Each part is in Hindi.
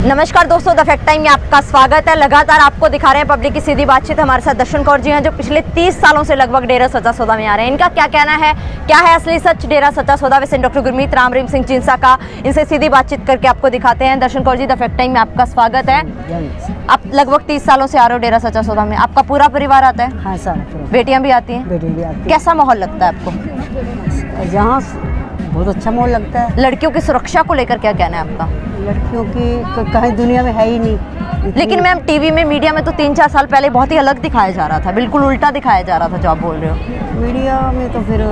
नमस्कार दोस्तों द फैक्ट टाइम में आपका स्वागत है। लगातार आपको दिखा रहे हैं पब्लिक की सीधी बातचीत। हमारे साथ दर्शन कौर जी हैं जो पिछले 30 सालों से लगभग डेरा सच्चा सौदा में आ रहे हैं। इनका क्या कहना है? क्या है असली सच डेरा सच्चा सौदा? वैसे डॉक्टर गुरमीत राम रीम सिंह चिंसा का इनसे सीधी बातचीत करके आपको दिखाते हैं। Darshan Kaur ji the fact time में आपका स्वागत है। आप लगभग तीस सालों से आ रहे हो डेरा सच्चा सौदा में। आपका पूरा परिवार आता है? हाँ सर बेटियाँ भी आती हैं? कैसा माहौल लगता है आपको? यहाँ बहुत अच्छा माहौल लगता है। लड़कियों की सुरक्षा को लेकर क्या कहना है आपका? लड़कियों की कहीं दुनिया में है ही नहीं। लेकिन मैम टीवी में मीडिया में तो तीन चार साल पहले बहुत ही अलग दिखाया जा रहा था बिल्कुल उल्टा दिखाया जा रहा था जो आप बोल रहे हो। मीडिया में तो फिर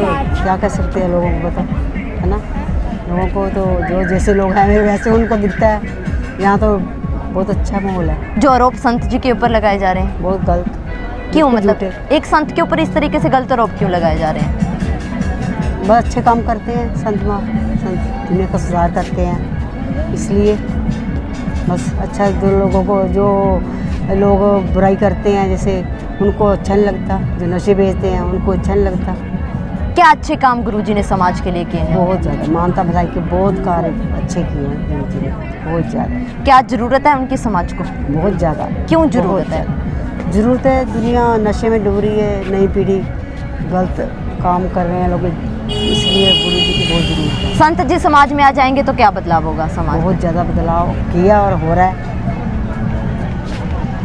क्या कह सकते हैं लोगों को बता है ना? लोगों को तो जो जैसे लोग हैं वैसे उनको दिखता है। यहाँ तो बहुत अच्छा माहौल है। जो आरोप संत जी के ऊपर लगाए जा रहे हैं। बहुत गलत। क्यों मतलब एक संत के ऊपर इस तरीके से गलत आरोप क्यों लगाए जा रहे हैं? बहुत अच्छे काम करते हैं संत माँ। संत दुनिया का सुधार करते हैं। इसलिए बस अच्छा जो लोगों को जो लोग बुराई करते हैं जैसे उनको अच्छा नहीं लगता जो नशे बेचते हैं उनको अच्छा नहीं लगता। क्या अच्छे काम गुरुजी ने समाज के लिए किए हैं? बहुत ज़्यादा। मानता भलाई के बहुत कार्य अच्छे किए हैं गुरु जी ने। बहुत ज़्यादा। क्या ज़रूरत है उनकी समाज को? बहुत ज़्यादा। क्यों ज़रूरत है? ज़रूरत है दुनिया नशे में डूब रही है नई पीढ़ी गलत काम कर रहे हैं लोग इसलिए गुरु जी की बहुत ज़रूरत है। संत जी समाज में आ जाएँगे तो क्या बदलाव होगा समाज बहुत ज़्यादा बदलाव किया और हो रहा है।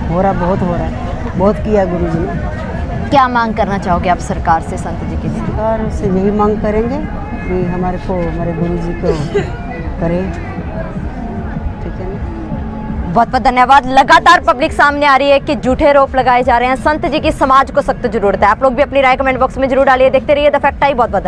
हो रहा बहुत हो रहा है। बहुत किया गुरु जी ने। क्या मांग करना चाहोगे आप सरकार से संत जी के सरकार से यही मांग करेंगे कि हमारे को हमारे गुरु जी को करें। ठीक है ना? बहुत बहुत धन्यवाद। लगातार पब्लिक सामने आ रही है कि झूठे रोप लगाए जा रहे हैं। संत जी की समाज को सख्त ज़रूरत है। आप लोग भी अपनी राय कमेंट बॉक्स में ज़रूर डालिए। देखते रहिए द फैक्ट आई बहुत बहुत